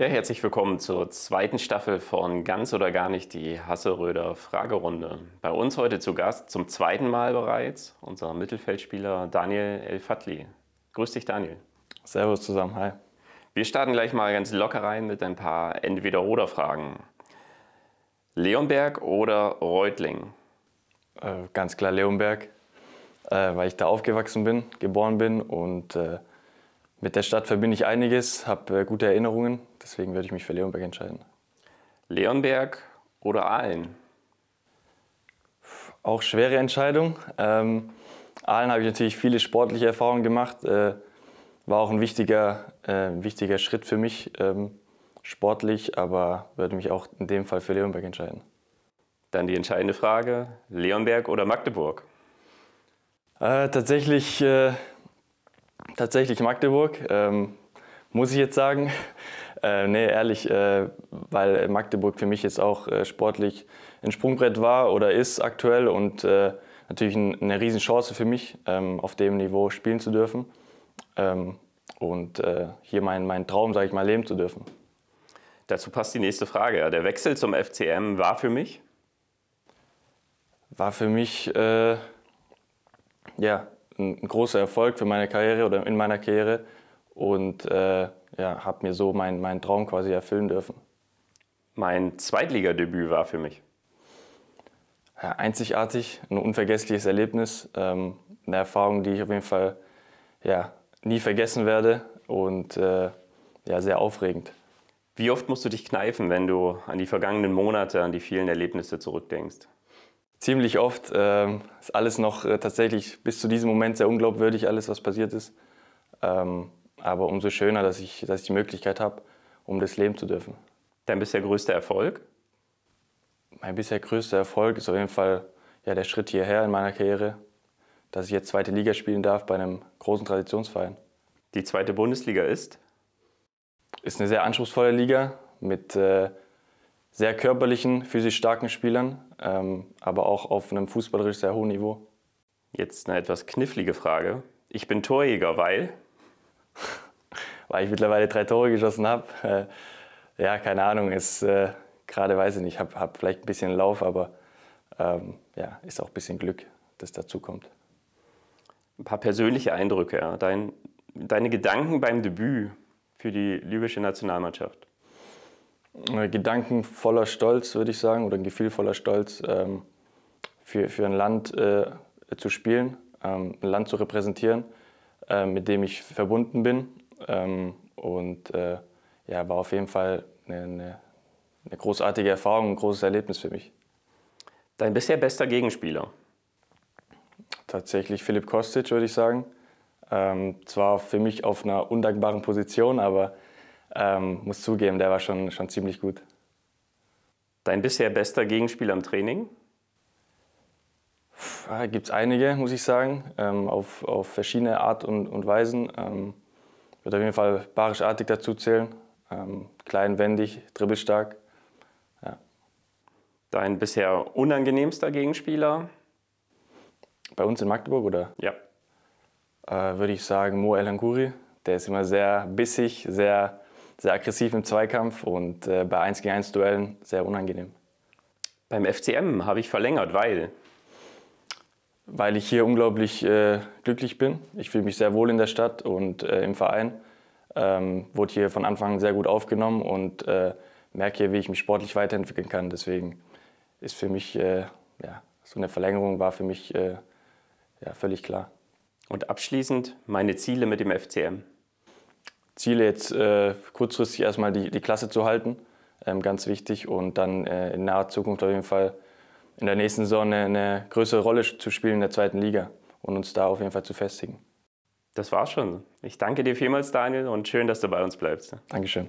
Ja, herzlich willkommen zur zweiten Staffel von Ganz oder gar nicht die Hasseröder Fragerunde. Bei uns heute zu Gast, zum zweiten Mal bereits, unser Mittelfeldspieler Daniel El-Fatli. Grüß dich, Daniel. Servus zusammen, hi. Wir starten gleich mal ganz locker rein mit ein paar Entweder-Oder-Fragen. Leonberg oder Reutling? Äh, ganz klar Leonberg, äh, weil ich da aufgewachsen bin, geboren bin und äh, mit der Stadt verbinde ich einiges, habe äh, gute Erinnerungen, deswegen würde ich mich für Leonberg entscheiden. Leonberg oder Aalen? Auch schwere Entscheidung. Ähm, Aalen habe ich natürlich viele sportliche Erfahrungen gemacht. Äh, war auch ein wichtiger, äh, wichtiger Schritt für mich ähm, sportlich, aber würde mich auch in dem Fall für Leonberg entscheiden. Dann die entscheidende Frage: Leonberg oder Magdeburg? Äh, tatsächlich Tatsächlich Magdeburg, ähm, muss ich jetzt sagen. Äh, nee, ehrlich, äh, weil Magdeburg für mich jetzt auch äh, sportlich ein Sprungbrett war oder ist aktuell und äh, natürlich ein, eine Riesenchance für mich, ähm, auf dem Niveau spielen zu dürfen ähm, und äh, hier meinen mein Traum, sage ich mal, leben zu dürfen. Dazu passt die nächste Frage. Der Wechsel zum FCM war für mich? War für mich, äh, ja, ein, ein großer Erfolg für meine Karriere oder in meiner Karriere und äh, ja, habe mir so meinen mein Traum quasi erfüllen dürfen. Mein Zweitligadebüt war für mich. Ja, einzigartig, ein unvergessliches Erlebnis, ähm, eine Erfahrung, die ich auf jeden Fall ja, nie vergessen werde und äh, ja, sehr aufregend. Wie oft musst du dich kneifen, wenn du an die vergangenen Monate, an die vielen Erlebnisse zurückdenkst? Ziemlich oft. Ähm, ist alles noch äh, tatsächlich bis zu diesem Moment sehr unglaubwürdig, alles, was passiert ist. Ähm, aber umso schöner, dass ich, dass ich die Möglichkeit habe, um das leben zu dürfen. Dein bisher größter Erfolg? Mein bisher größter Erfolg ist auf jeden Fall ja, der Schritt hierher in meiner Karriere, dass ich jetzt zweite Liga spielen darf bei einem großen Traditionsverein. Die zweite Bundesliga ist? Ist eine sehr anspruchsvolle Liga mit äh, sehr körperlichen, physisch starken Spielern, aber auch auf einem fußballerisch sehr hohen Niveau. Jetzt eine etwas knifflige Frage. Ich bin Torjäger, weil? weil ich mittlerweile drei Tore geschossen habe. Äh, ja, keine Ahnung, ist äh, gerade weiß ich nicht, ich habe hab vielleicht ein bisschen Lauf, aber ähm, ja, ist auch ein bisschen Glück, dass dazu kommt. Ein paar persönliche Eindrücke, ja. Dein, deine Gedanken beim Debüt für die libysche Nationalmannschaft. Äh, Gedanken voller Stolz, würde ich sagen, oder ein Gefühl voller Stolz, ähm, für, für ein Land äh, zu spielen, ähm, ein Land zu repräsentieren, äh, mit dem ich verbunden bin. Ähm, und äh, ja, war auf jeden Fall eine, eine, eine, großartige Erfahrung, ein großes Erlebnis für mich. Dein bisher bester Gegenspieler? Tatsächlich Philipp Kostic, würde ich sagen. Ähm, zwar für mich auf einer undankbaren Position, aber ähm, muss zugeben, der war schon, schon ziemlich gut. Dein bisher bester Gegenspieler im Training? Gibt es einige, muss ich sagen, ähm, auf, auf verschiedene Art und, und Weisen. Ähm, würde auf jeden Fall barischartig dazu zählen. Ähm, klein, wendig, dribbelstark. Ja. Dein bisher unangenehmster Gegenspieler? Bei uns in Magdeburg, oder? Ja. Äh, würde ich sagen Mo El Hanguri. Der ist immer sehr bissig, sehr sehr aggressiv im Zweikampf und äh, bei 1 gegen 1 Duellen sehr unangenehm. Beim FCM habe ich verlängert, weil? Weil ich hier unglaublich äh, glücklich bin. Ich fühle mich sehr wohl in der Stadt und äh, im Verein. Ähm, wurde hier von Anfang an sehr gut aufgenommen und äh, merke hier, wie ich mich sportlich weiterentwickeln kann. Deswegen ist für mich, äh, ja, so eine Verlängerung war für mich äh, ja, völlig klar. Und abschließend meine Ziele mit dem FCM. Ziele jetzt äh, kurzfristig erstmal die, die Klasse zu halten, ähm, ganz wichtig. Und dann äh, in naher Zukunft auf jeden Fall in der nächsten Saison eine, eine, größere Rolle zu spielen in der zweiten Liga und uns da auf jeden Fall zu festigen. Das war's schon. Ich danke dir vielmals, Daniel, und schön, dass du bei uns bleibst. Dankeschön.